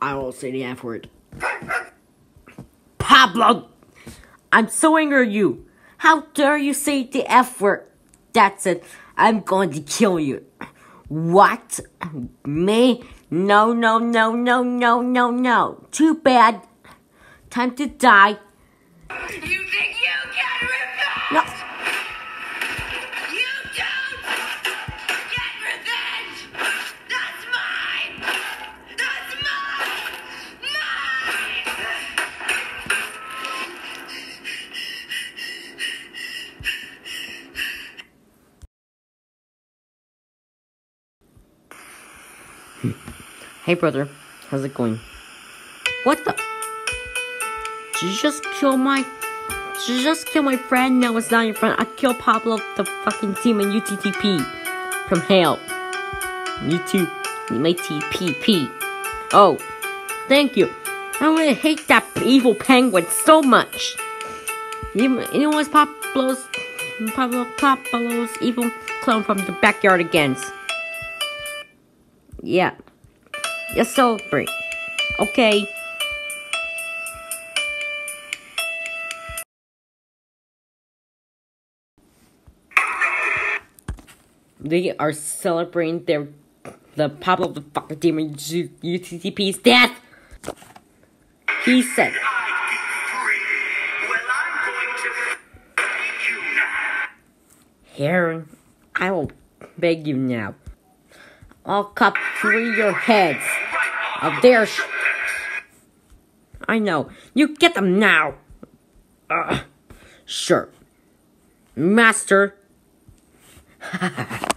I won't say the F word. Pablo! I'm so angry at you. How dare you say the F word? That's it. I'm going to kill you. What? Me? No, no, no, no, no, no, no. Too bad. Time to die. You think you revenge? No. Hey, brother. How's it going? What the? Did you just kill my... Did you just kill my friend? No, it's not your friend. I killed Pablo, the fucking demon UTTP. From hell. You too. My TPP. Oh. Thank you. I really hate that evil penguin so much. You, you know what's Pablo's... Pablo, Pablo's evil clone from the backyard again. Yeah. Just celebrate. Okay. They are celebrating their the pop of the fucking demon UTTP's death. He said, Well, I will beg you now. I'll cut through your heads. Of their sh- I know. You get them now. Ugh. Sure. Master.